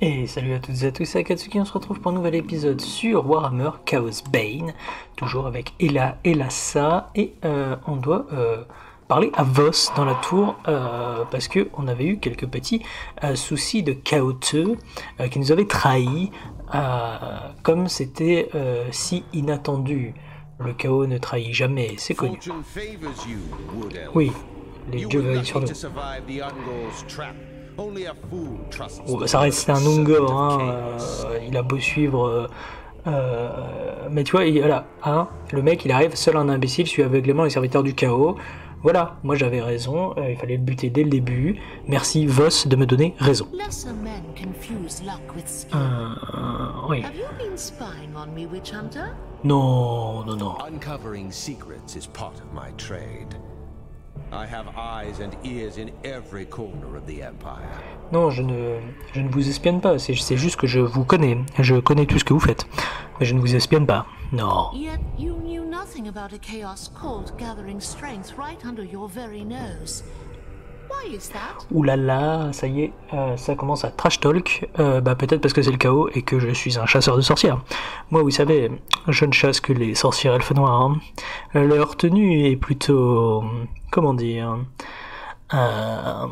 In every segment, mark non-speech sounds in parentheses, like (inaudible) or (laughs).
Et salut à toutes et à tous, c'est Akatsuki, on se retrouve pour un nouvel épisode sur Warhammer Chaos Bane, toujours avec Ella et Lassa, et euh, on doit euh, parler à Voss dans la tour, euh, parce que on avait eu quelques petits soucis de chaoteux qui nous avaient trahis, comme c'était si inattendu. Le chaos ne trahit jamais, c'est connu. Oui, les dieux veillent sur nous. Bon, bah, ça reste un of hein, euh, il a beau suivre. euh, euh, mais tu vois, il, voilà, hein, le mec il arrive, seul un imbécile, suit aveuglément les serviteurs du chaos. Voilà, moi j'avais raison, euh, il fallait le buter dès le début. Merci Voss de me donner raison. Euh, oui. Have you been spying on me, Witch Hunter? Non, non, non. Uncovering secrets is part of my trade. Non, je ne, je ne vous espionne pas, c'est c'est juste que je vous connais. Je connais tout ce que vous faites. Mais je ne vous espionne pas. Non. Yet you knew nothing about a chaos cult gathering strength right under your very nose. Why is that? Ouh là là, ça y est, euh, ça commence à trash talk. Euh, bah peut-être parce que c'est le chaos et que je suis un chasseur de sorcières. Moi, vous savez, je ne chasse que les sorcières elfes noires. hein. Leur tenue est plutôt, comment dire, euh,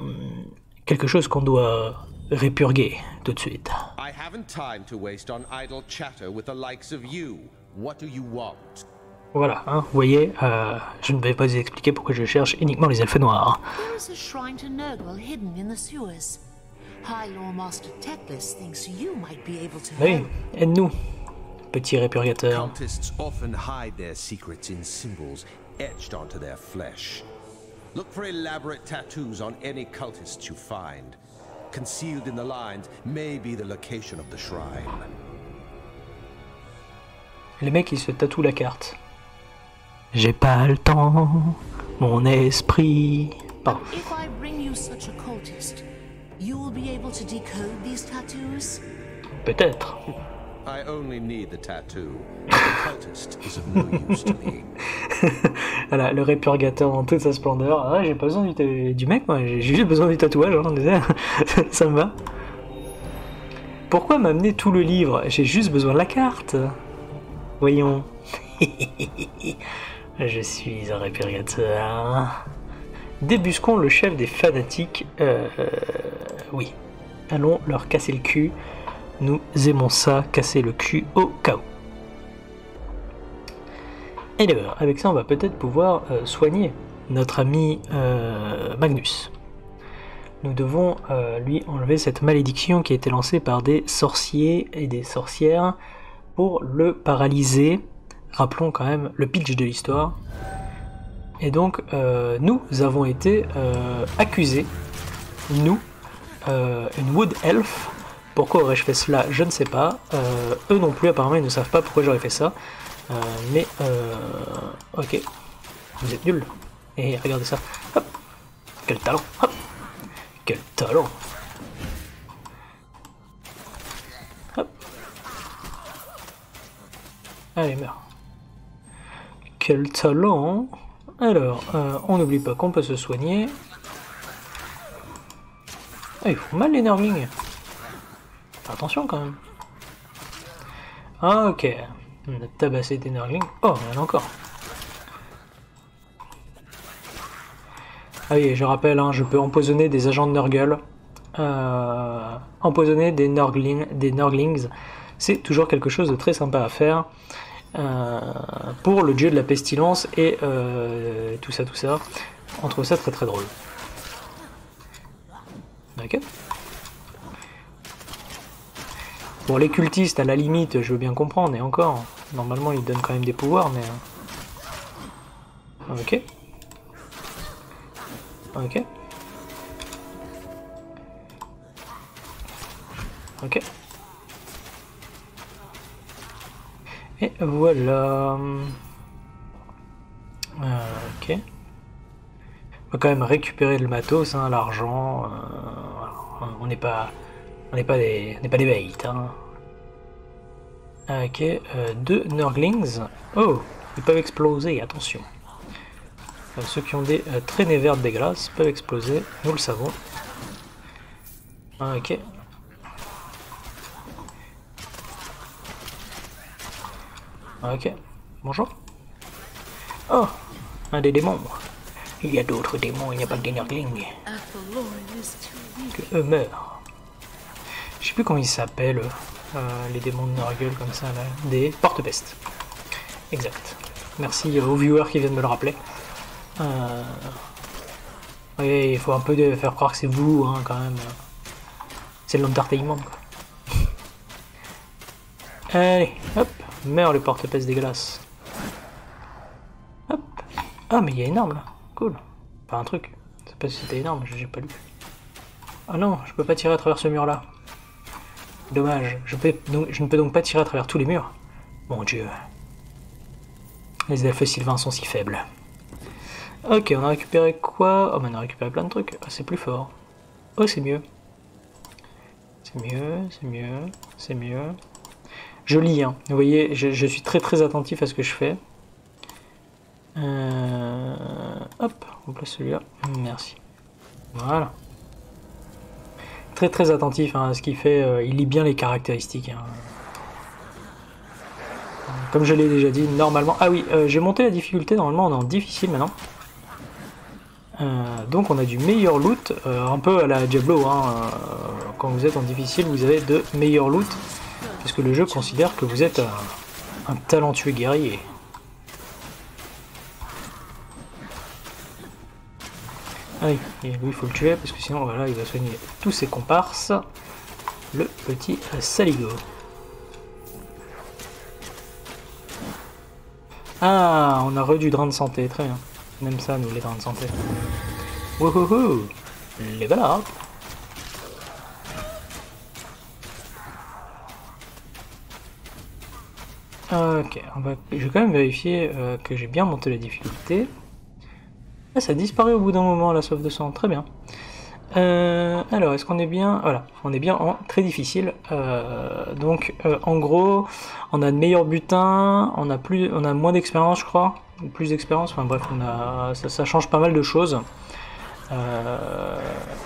quelque chose qu'on doit répurguer tout de suite. I haven't time to waste on idle chatter with the likes of you. What do you want? Voilà, hein, vous voyez, euh, je ne vais pas vous expliquer pourquoi je cherche uniquement les elfes noirs. There is a shrine to Nurgle hidden in the sewers? High Lord Master Teclis thinks you might be able to Oui, aide-nous, petit répurgateur. Cultists often hide their secrets in symbols etched onto their flesh. Look for elaborate tattoos on any cultists you find. Concealed in the lines may be the location of the shrine. Les mecs, ils se tatouent la carte. J'ai pas le temps, mon esprit. Pardon. If I bring you such a cultist, you will be able to decode these tattoos? Peut-être. I only need the tattoo. The cultist is of no use to me. (laughs) Voilà, le répurgateur dans toute sa splendeur. Ah, j'ai pas besoin du mec, moi, j'ai juste besoin du tatouage, hein, (laughs) ça me va. Pourquoi m'amener tout le livre? J'ai juste besoin de la carte. Voyons. (laughs) Je suis un répurgateur. Débusquons le chef des fanatiques. Euh, oui. Allons leur casser le cul. Nous aimons ça, casser le cul au où. Et d'ailleurs, avec ça, on va peut-être pouvoir euh, soigner notre ami euh, Magnus. Nous devons euh, lui enlever cette malédiction qui a été lancée par des sorciers et des sorcières pour le paralyser. Rappelons quand même le pitch de l'histoire. Et donc, euh, nous avons été euh, accusés, nous, euh, une Wood Elf. Pourquoi aurais-je fait cela? Je ne sais pas. Euh, eux non plus, apparemment, ils ne savent pas pourquoi j'aurais fait ça. Mais, ok. Vous êtes nuls. Et regardez ça. Hop. Quel talent. Hop. Quel talent. Hop. Allez, meurs. Quel talent. Alors, euh, on n'oublie pas qu'on peut se soigner. Ah, ils font mal les Nurglings. Attention quand même. Ok. On a tabassé des Nurglings. Oh, il y en a encore. Ah oui, je rappelle, hein, je peux empoisonner des agents de Nurgle. Euh, empoisonner des, Nurgling, des Nurglings, c'est toujours quelque chose de très sympa à faire. Euh, pour le dieu de la pestilence et euh, tout ça, tout ça. On trouve ça très très drôle. Ok. Bon, les cultistes, à la limite, je veux bien comprendre, et encore, normalement, ils donnent quand même des pouvoirs, mais... euh, Ok. Ok. Ok. Et voilà. Euh, ok. On va quand même récupérer le matos, hein, l'argent. euh, on n'est pas, on n'est pas des, on n'est pas des. Hein. Ok, euh, deux Nurglings. Oh, ils peuvent exploser, attention. Euh, ceux qui ont des traînées vertes dégueulasses peuvent exploser, nous le savons. Ok. Ok. Bonjour. Oh, un des démons. Il y a d'autres démons, il n'y a pas que des weak. Que eux meurent. Je sais plus comment ils s'appellent, euh, les démons de Nurgle comme ça, là. Des porte-pestes. Exact. Merci aux viewers qui viennent me le rappeler. Euh... Oui, il faut un peu de faire croire que c'est vous, hein, quand même. C'est de l'entertainment, quoi. (laughs) Allez, hop, meurs les porte-pestes dégueulasses. Hop. Ah, mais il y a une arme là. Cool. Pas un truc. Je pas si c'était énorme, j'ai pas lu. Ah non, je peux pas tirer à travers ce mur là. Dommage, je ne peux donc pas tirer à travers tous les murs. Mon dieu. Les elfes sylvains sont si faibles. Ok, on a récupéré quoi? Oh, mais on a récupéré plein de trucs. Ah, c'est plus fort. Oh, c'est mieux. C'est mieux, c'est mieux, c'est mieux. Je lis, hein. Vous voyez, je, suis très très attentif à ce que je fais. Euh, hop, on place celui-là. Merci. Voilà. Très très attentif hein, à ce qu'il fait. euh, il lit bien les caractéristiques. hein. Comme je l'ai déjà dit, normalement... Ah oui, euh, j'ai monté la difficulté. Normalement, on est en difficile maintenant. Donc on a du meilleur loot, un peu à la Diablo. Quand vous êtes en difficile, vous avez de meilleurs loot. Puisque le jeu considère que vous êtes un, talentueux guerrier. Ah oui, et lui il faut le tuer parce que sinon voilà, il va soigner tous ses comparses. Le petit saligo. Ah, on a re drain de santé, très bien. Même ça, nous, les drains de santé. Wouhouhou Level up Ok, on va... je vais quand même vérifier euh, que j'ai bien monté la difficulté. Ah, ça disparaît au bout d'un moment, la soif de sang, très bien. Euh, alors, est-ce qu'on est bien Voilà, on est bien en très difficile. Euh, donc, euh, en gros, on a de meilleurs butins, on a plus, on a moins d'expérience, je crois, plus d'expérience. Enfin bref, on a, ça, change pas mal de choses. Euh,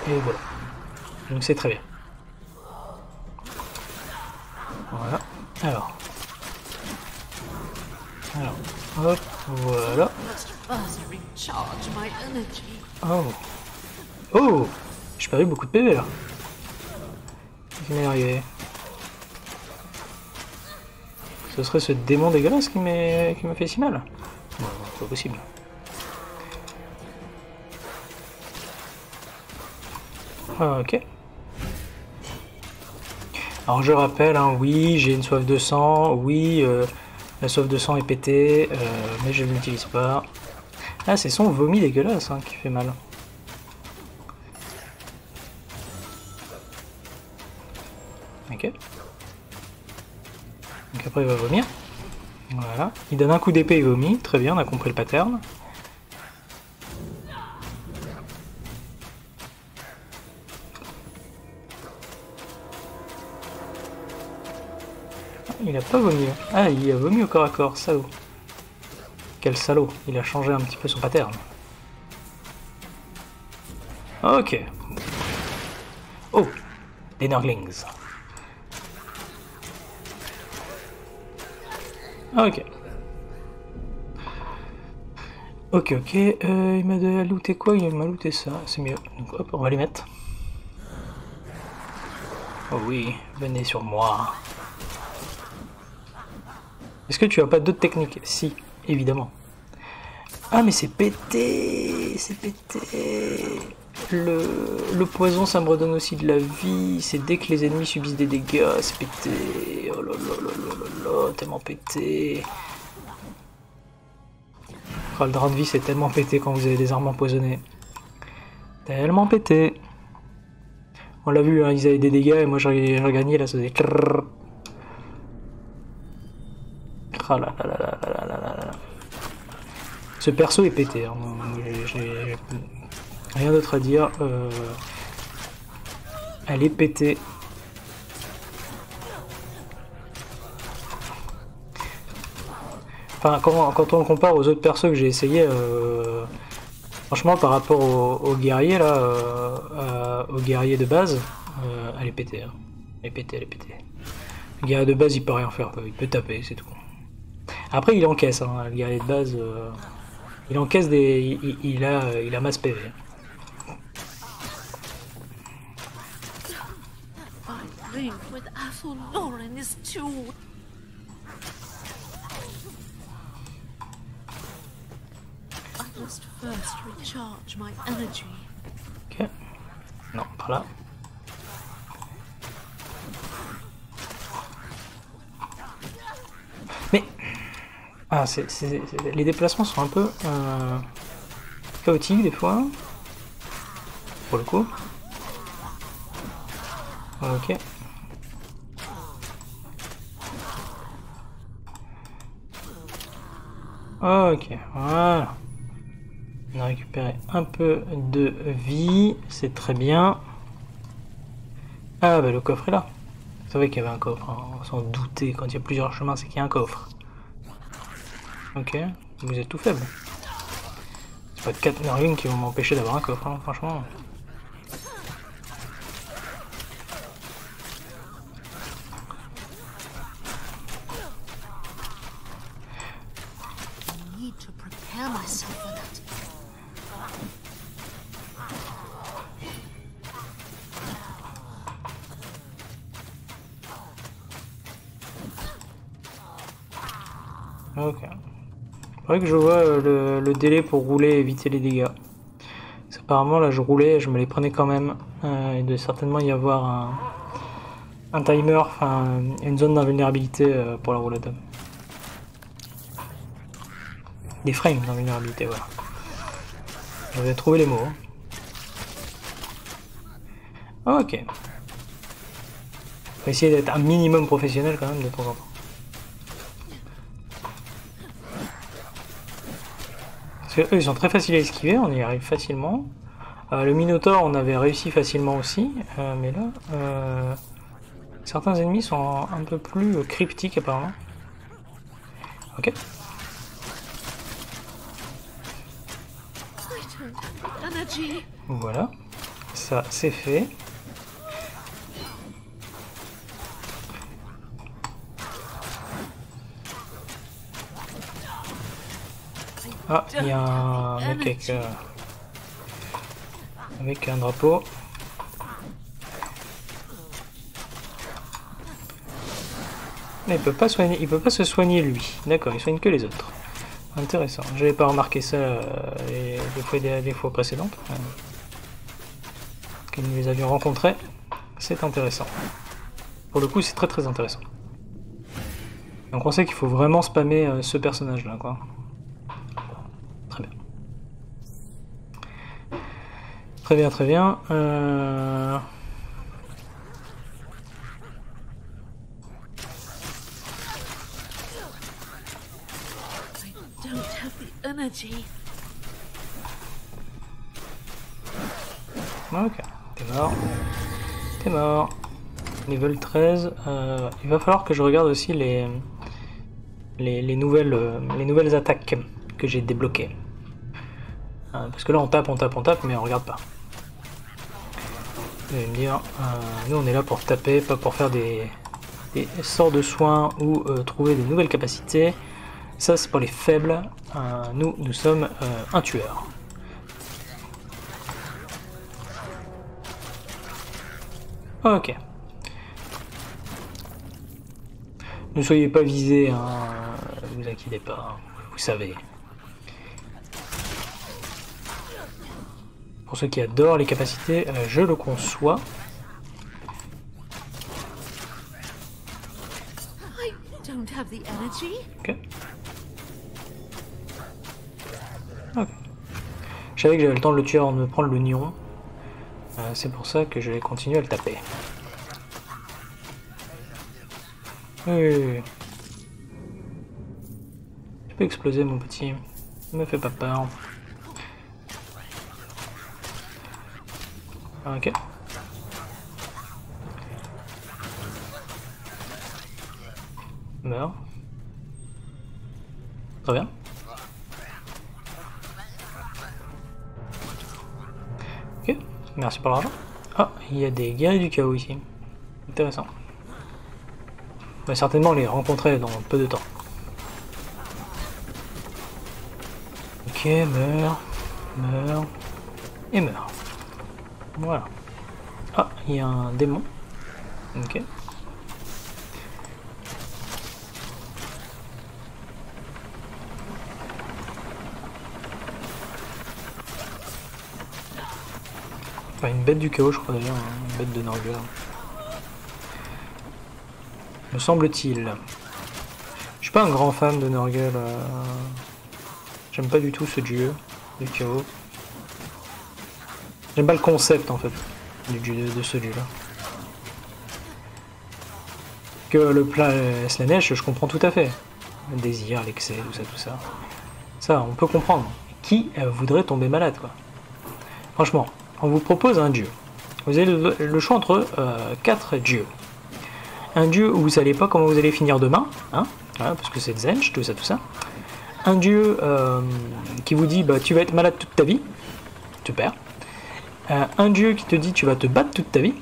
et voilà. Donc c'est très bien. Voilà. Alors. Alors. Hop. Voilà. Oh. Oh J'ai perdu beaucoup de PV là. Qu'est-ce qui m'est arrivé? Ce serait ce démon dégueulasse qui m'a fait si mal Non, c'est pas possible. Ah, ok. Alors je rappelle, hein, oui, j'ai une soif de sang, oui, euh, la soif de sang est pétée, euh, mais je ne l'utilise pas. Ah, c'est son vomi dégueulasse hein, qui fait mal. Ok. Donc après il va vomir. Voilà. Il donne un coup d'épée et vomit. Très bien, on a compris le pattern. Pas vomi. Ah, il a vomi au corps à corps, salaud. Quel salaud. Il a changé un petit peu son pattern. Ok. Oh, des Nurglings. Ok. Ok, ok. Euh, il m'a looté quoi? Il m'a looté ça. C'est mieux. Donc hop, on va les mettre. Oh oui, venez sur moi. Est-ce que tu as pas d'autres techniques? Si, évidemment. Ah mais c'est pété C'est pété le, le poison ça me redonne aussi de la vie, c'est dès que les ennemis subissent des dégâts, c'est pété. Oh là là là là là là, tellement pété. Oh, le drain de vie c'est tellement pété quand vous avez des armes empoisonnées. Tellement pété. On l'a vu, hein, ils avaient des dégâts et moi j'ai j'ai gagné là, ça faisait. Ce perso est pété. Hein. Rien d'autre à dire. Euh. Elle est pétée. Enfin, quand, on le compare aux autres persos que j'ai essayé, euh, franchement, par rapport aux au guerriers là, euh, aux de base, elle est pétée. Hein. Elle est pétée, elle est pétée. Le guerrier de base, il peut rien faire, il peut taper, c'est tout. Après, il encaisse, hein, le guerrier de base. euh, il encaisse des. Il, il a, il a masse PV. Ok. Non, par là. Mais. Ah, les déplacements sont un peu. euh, chaotiques des fois. Pour le coup. Ok. Ok, voilà. On a récupéré un peu de vie, c'est très bien. Ah bah le coffre est là. Vous savez qu'il y avait un coffre, hein, on s'en doutait. Quand il y a plusieurs chemins, c'est qu'il y a un coffre. Ok, vous êtes tout faible. C'est pas 4 Nerling qui vont m'empêcher d'avoir un coffre, hein, franchement. I need to prepare myself for that. Ok. Que je vois euh, le, délai pour rouler et éviter les dégâts. Parce qu'apparemment là je roulais, je me les prenais quand même. Euh, il doit certainement y avoir un, timer, enfin une zone d'invulnérabilité euh, pour la roulade. Des frames d'invulnérabilité, voilà. J'avais trouvé les mots. hein. Ok. Faut essayer d'être un minimum professionnel quand même de temps en temps. Parce que eux, ils sont très faciles à esquiver, on y arrive facilement. Euh, le Minotaur, on avait réussi facilement aussi, euh, mais là, euh, certains ennemis sont un peu plus cryptiques apparemment. Ok. Voilà, ça c'est fait. Ah, il y a un mec avec, euh, avec un drapeau. Mais il peut pas soigner, il peut pas se soigner lui. D'accord, il soigne que les autres. Intéressant. J'avais pas remarqué ça euh, les, les fois, fois précédentes. Euh, que nous les avions rencontrés. C'est intéressant. Pour le coup, c'est très très intéressant. Donc on sait qu'il faut vraiment spammer euh, ce personnage-là, quoi. Très bien. Très bien, très bien. Euh... Ok, t'es mort. T'es mort. Level 13. euh, il va falloir que je regarde aussi les, les, les nouvelles, euh, les nouvelles attaques que j'ai débloquées. Parce que là on tape, on tape, on tape, mais on regarde pas. Vous allez me dire, nous on est là pour taper, pas pour faire des, sorts de soins ou euh, trouver des nouvelles capacités. Ça c'est pour les faibles. Euh, nous, nous sommes euh, un tueur. Ok. Ne soyez pas visés, hein, vous inquiétez pas, vous savez. Pour ceux qui adorent les capacités, euh, je le conçois. Ok. Ok. Je savais que j'avais le temps de le tuer avant de me prendre le nion. Euh, C'est pour ça que je vais continuer à le taper. Oui, oui, oui. Tu peux exploser mon petit. Ne me fais pas peur. Ok. Meurs. Très bien. Ok, merci pour l'argent. Ah, il y a des guerriers du chaos ici. Intéressant. On va certainement les rencontrer dans peu de temps. Ok, meurs, meurs, et meurs. Voilà. Ah, il y a un démon. Ok. Enfin, une bête du chaos, je crois hein, une bête de Norgel. Me semble-t-il. Je suis pas un grand fan de Norgel. euh, J'aime pas du tout ce dieu du chaos. J'aime pas le concept en fait de ce dieu là. Que le plat laisse la neige, je comprends tout à fait. Le désir, l'excès, tout ça, tout ça. Ça, on peut comprendre. Qui euh, voudrait tomber malade quoi? Franchement, on vous propose un dieu. Vous avez le, choix entre euh, quatre dieux. Un dieu où vous savez pas comment vous allez finir demain, hein, voilà, parce que c'est Zench, tout ça, tout ça. Un dieu euh, qui vous dit bah, tu vas être malade toute ta vie, super. Euh, un dieu qui te dit tu vas te battre toute ta vie,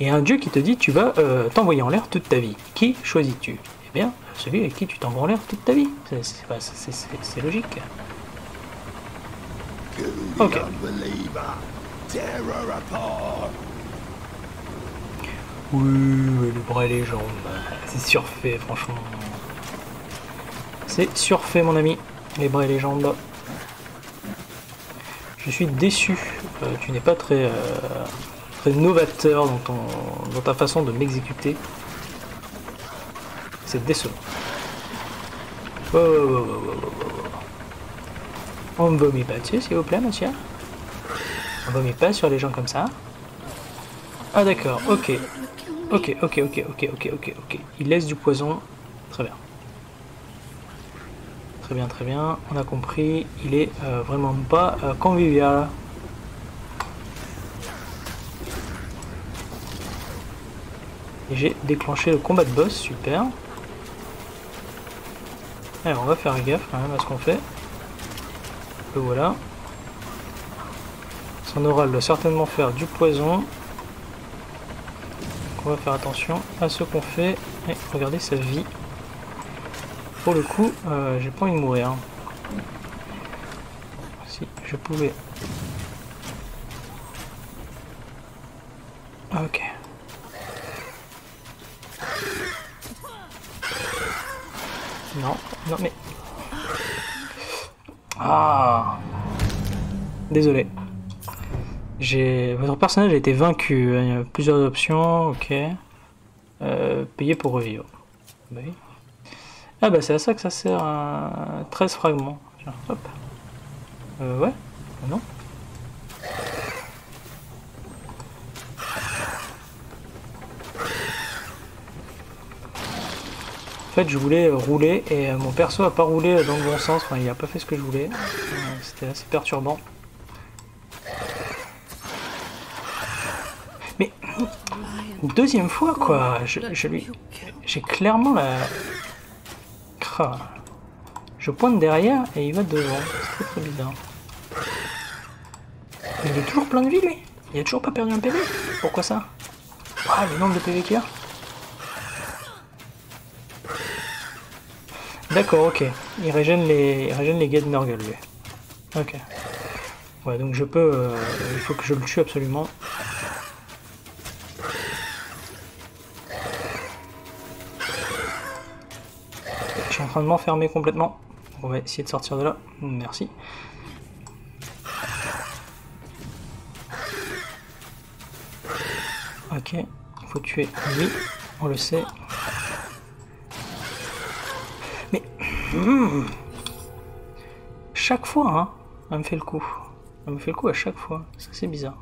et un dieu qui te dit tu vas euh, t'envoyer en l'air toute ta vie. Qui choisis-tu? Eh bien, celui avec qui tu t'envoies en l'air toute ta vie. C'est- logique. Ok. Oui, le bras et les jambes, c'est surfait, franchement. C'est surfait, mon ami, les bras et les jambes. Je suis déçu. Euh, tu n'es pas très, euh, très novateur dans, ton, dans ta façon de m'exécuter. C'est décevant. On ne vomit pas dessus, s'il vous plaît, monsieur On vomit pas sur les gens comme ça. Ah d'accord, ok. Ok, ok, ok, ok, ok, ok, ok. Il laisse du poison. Très bien. Très bien, très bien. On a compris. Il est euh, vraiment pas euh, convivial. Et j'ai déclenché le combat de boss, super. Alors on va faire gaffe quand même à ce qu'on fait. Le voilà. Son oral doit certainement faire du poison. On va faire attention à ce qu'on fait. Et regardez sa vie. Pour le coup, euh, j'ai pas envie de mourir. Si je pouvais. Ok. Non, non mais. Ah Désolé. J'ai votre personnage a été vaincu. Il y a plusieurs options. Ok. Euh, payer pour revivre. Oui. Ah bah c'est à ça que ça sert. Un... 13 fragments. Tiens, hop. Euh, ouais. Ah Non. En fait, je voulais rouler et euh, mon perso a pas roulé dans le bon sens. Enfin, il a pas fait ce que je voulais. Euh, C'était assez perturbant. Mais deuxième fois quoi. Je lui, j'ai clairement la. Cra. Je pointe derrière et il va devant. C'est très très il est toujours plein de vie lui. Il a toujours pas perdu un PV. Pourquoi ça? Ah le nombre de PV qu'il a. D'accord, ok. Il régène les, il de Nurgle, lui. Ok. Ouais, donc je peux... euh, il faut que je le tue absolument. Train de m'enfermer complètement. On va essayer de sortir de là. Merci. Ok. Faut tuer lui. On le sait. Mais... Hmm. Chaque fois, hein, elle me fait le coup. Elle me fait le coup à chaque fois. Ça, c'est bizarre.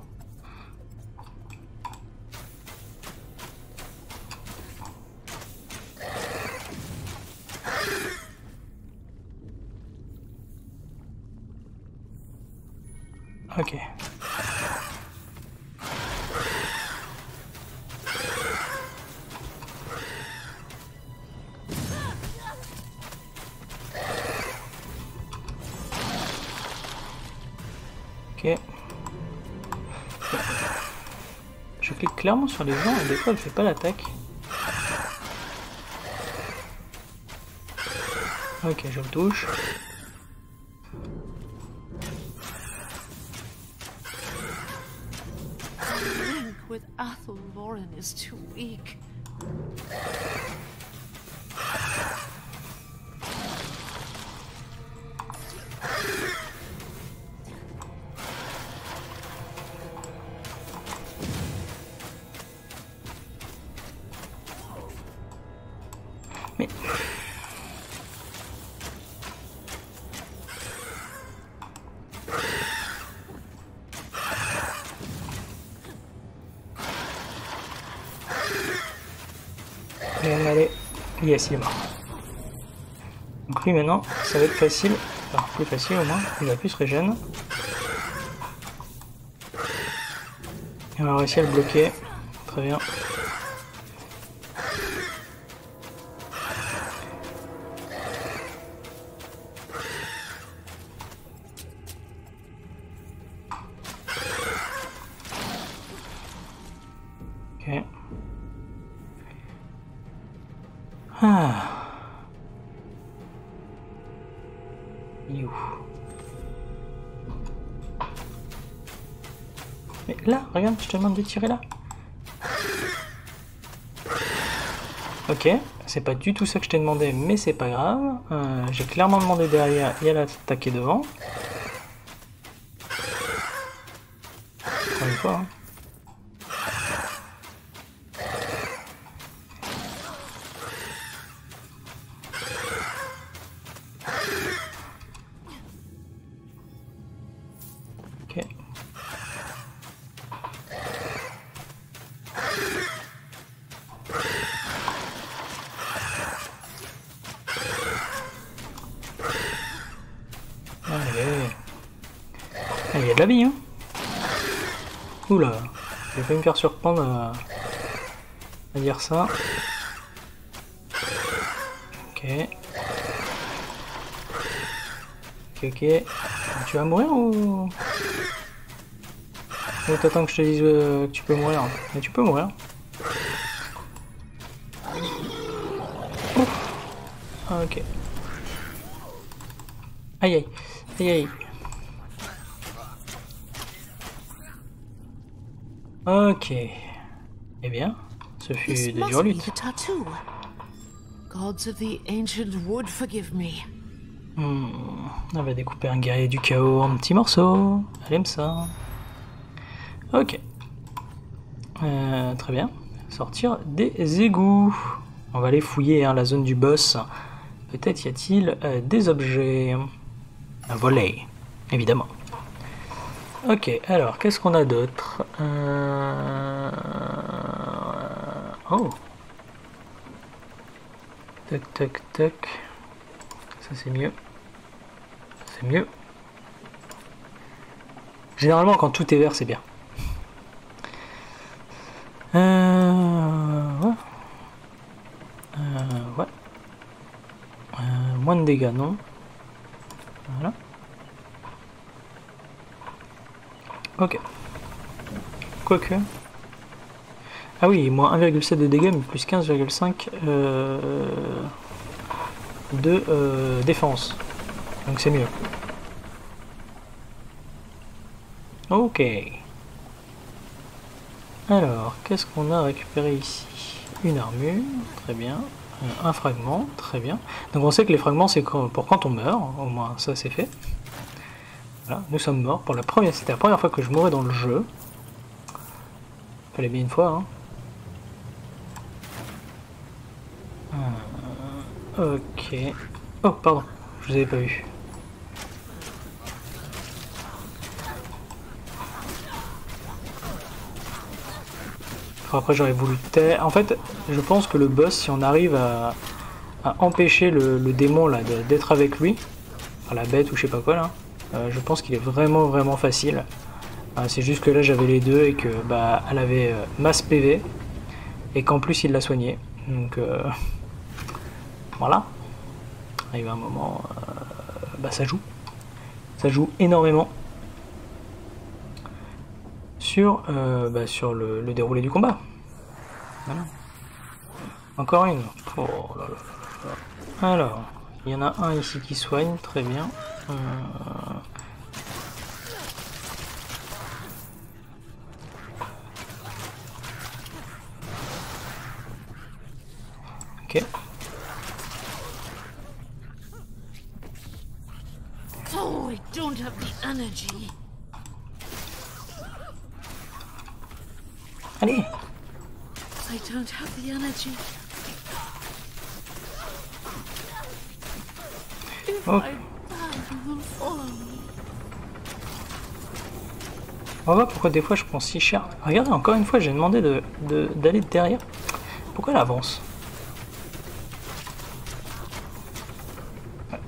Ok. Ok. Je clique clairement sur les gens et des fois elle fait pas l'attaque. Ok, je le touche. Mort. Donc lui maintenant, ça va être facile. Plus facile au moins. Il va plus se régénérer. Et on va réussir à le bloquer. Très bien. Tirer là. Ok, c'est pas du tout ça que je t'ai demandé, mais c'est pas grave. Euh, J'ai clairement demandé derrière et elle a attaqué devant. La vie, hein Oula, j'ai failli me faire surprendre à, à dire ça. Ok. Ok, ok. Tu vas mourir ou... Ou t'attends que je te dise euh, que tu peux mourir? Mais tu peux mourir. Ouf. Ok. Aïe aïe. Aïe aïe. Ok. Eh bien, ce fut de must dure be lutte. the tattoo. Gods of the ancient wood, forgive me. Hmm, On va découper un guerrier du chaos en petits morceaux. Elle aime ça. Ok. Euh, très bien. Sortir des égouts. On va aller fouiller hein, la zone du boss. Peut-être y a-t-il euh, des objets. Un volet, évidemment. Ok, alors qu'est-ce qu'on a d'autre Euh, Oh Tac, tac, tac. Ça c'est mieux. C'est mieux. Généralement, quand tout est vert, c'est bien. Euh, ouais. Euh, moins de dégâts, non. Voilà. Ok. Quoique. Ah oui, moins 1,7 de dégâts, mais plus 15,5 euh, de euh, défense. Donc c'est mieux. Ok. Alors, qu'est-ce qu'on a récupéré ici? Une armure, très bien. Un fragment, très bien. Donc on sait que les fragments c'est pour quand on meurt, au moins ça c'est fait. Voilà, nous sommes morts pour la première. C'était la première fois que je mourais dans le jeu. Fallait bien une fois, hein. Euh, ok. Oh, pardon, je vous avais pas vu. Après, j'aurais voulu taire. En fait, je pense que le boss, si on arrive à, empêcher le, le démon là d'être avec lui, enfin, la bête ou je sais pas quoi là, je pense qu'il est vraiment vraiment facile. Euh, C'est juste que là j'avais les deux et que bah elle avait euh, masse PV et qu'en plus il l'a soigné. Donc euh, voilà. Arrive un moment, euh, bah ça joue. Ça joue énormément sur, euh, bah, sur le, déroulé du combat. Voilà. Encore une. Oh. Alors, il y en a un ici qui soigne, très bien. Euh, pourquoi des fois je prends si cher. Regardez, encore une fois, j'ai demandé de de- d'aller derrière. Pourquoi elle avance?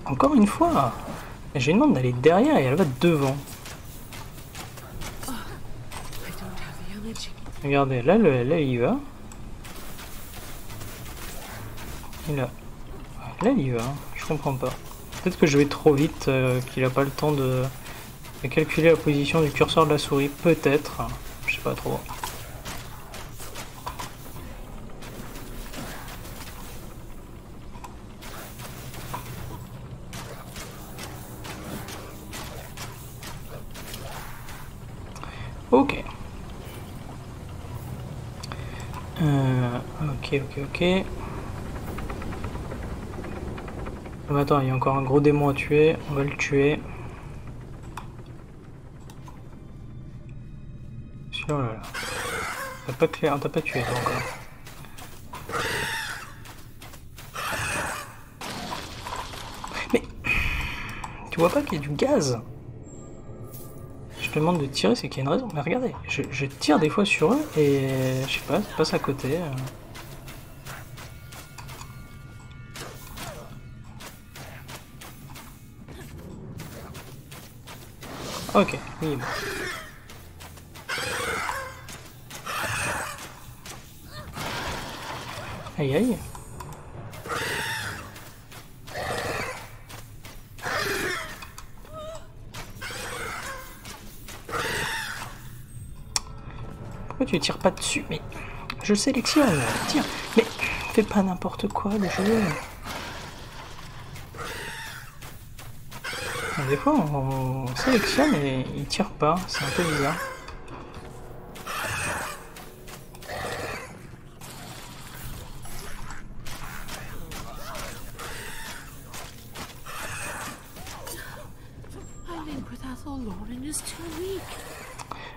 Encore une fois J'ai demandé d'aller derrière et elle va devant. Regardez, là, le, là il y va. Et là, là il y va. Je comprends pas. Peut-être que je vais trop vite, euh, qu'il a pas le temps de, calculer la position du curseur de la souris. Peut-être. Je sais pas trop. Ok. Euh, ok, ok, ok. Mais attends, il y a encore un gros démon à tuer. On va le tuer. T'as pas clair, t'as pas tué encore. Mais tu vois pas qu'il y a du gaz? Je te demande de tirer, c'est qu'il y a une raison. Mais regardez, je, je tire des fois sur eux et je sais pas, ça passe à côté. euh. Ok, oui, bon. Aïe aïe. Pourquoi tu tires pas dessus Mais je sélectionne, tire. Mais fais pas n'importe quoi le jeu. Des fois on sélectionne et il tire pas, c'est un peu bizarre.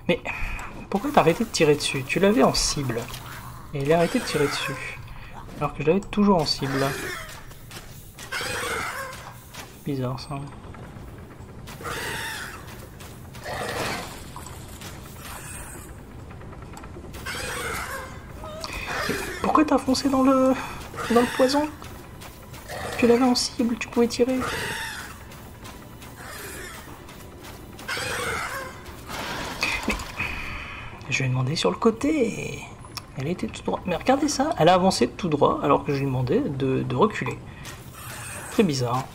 Mais pourquoi t'as arrêté de tirer dessus? Tu l'avais en cible. Et il a arrêté de tirer dessus. Alors que je l'avais toujours en cible. Bizarre ça. Mais Pourquoi t'as foncé dans le dans le poison? Tu l'avais en cible, tu pouvais tirer. Je lui ai demandé sur le côté. Elle était tout droit. Mais regardez ça, elle a avancé tout droit alors que je lui demandais de, de reculer. Très bizarre.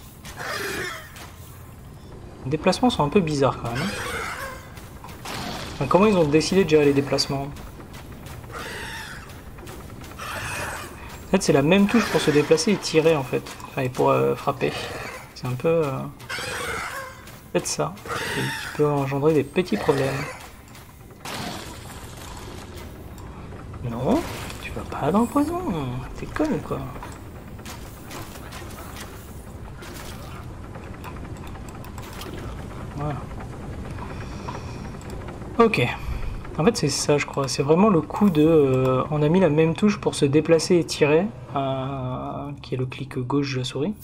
Les déplacements sont un peu bizarres quand même. Enfin, comment ils ont décidé de gérer les déplacements En fait, c'est la même touche pour se déplacer et tirer en fait. Enfin, et pour euh, frapper. C'est un peu. Peut-être ça. Et qui peut engendrer des petits problèmes. Non, tu vas pas dans le poison. T'es con quoi Voilà. Ok. En fait, c'est ça, je crois. C'est vraiment le coup de. euh, on a mis la même touche pour se déplacer et tirer, euh, qui est le clic gauche de la souris.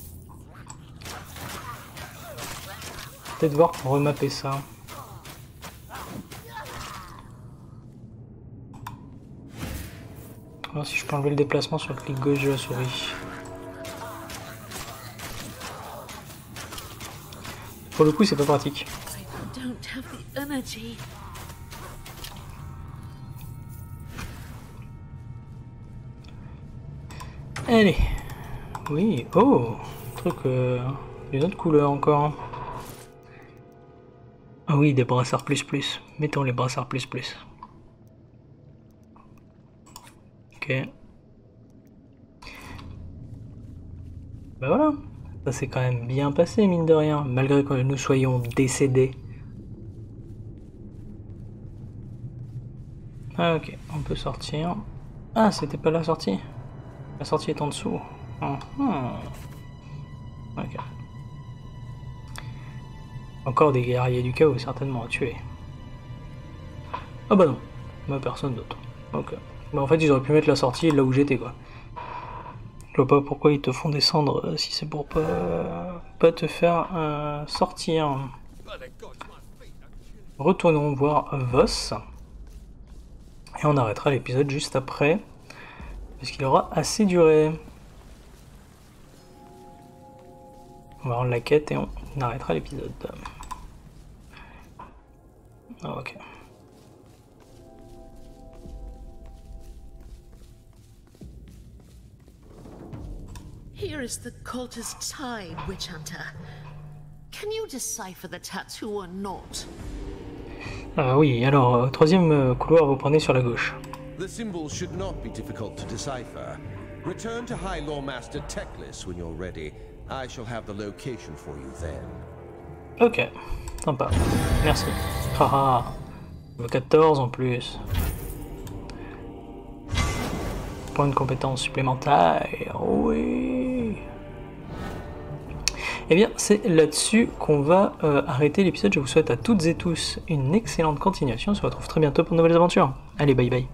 Peut-être voir pour remapper ça. Si je peux enlever le déplacement sur le clic gauche de la souris. Pour le coup, c'est pas pratique. Allez. Oui. Oh. Truc euh, d'une autre couleur encore. Ah oui, des brassards plus plus. Mettons les brassards plus plus. Ok. Ben voilà. Ça s'est quand même bien passé, mine de rien, malgré que nous soyons décédés. Ah ok, on peut sortir. Ah, c'était pas la sortie La sortie est en dessous. Ah, ah. Ok. Encore des guerriers du chaos, certainement, à tuer. Ah bah non, moi personne d'autre. Ok. Bah en fait, ils auraient pu mettre la sortie là où j'étais, quoi. Je vois pas pourquoi ils te font descendre euh, si c'est pour pas, pas te faire euh, sortir. Retournons voir Voss. Et on arrêtera l'épisode juste après. Parce qu'il aura assez duré. On va rendre la quête et on arrêtera l'épisode. Ah, ok. Here is the cultist tie, witch hunter. Can you decipher the tattoo or not? Ah oui, alors, troisième couloir, vous prenez sur la gauche. The symbols should not be difficult to decipher. Return to High Law Master Teclis when you're ready. I shall have the location for you then. Ok, sympa. Merci. Haha. Niveau 14 en plus. Point de compétence supplémentaire. Oui. Eh bien, c'est là-dessus qu'on va euh, arrêter l'épisode. Je vous souhaite à toutes et tous une excellente continuation. On se retrouve très bientôt pour de nouvelles aventures. Allez, bye bye.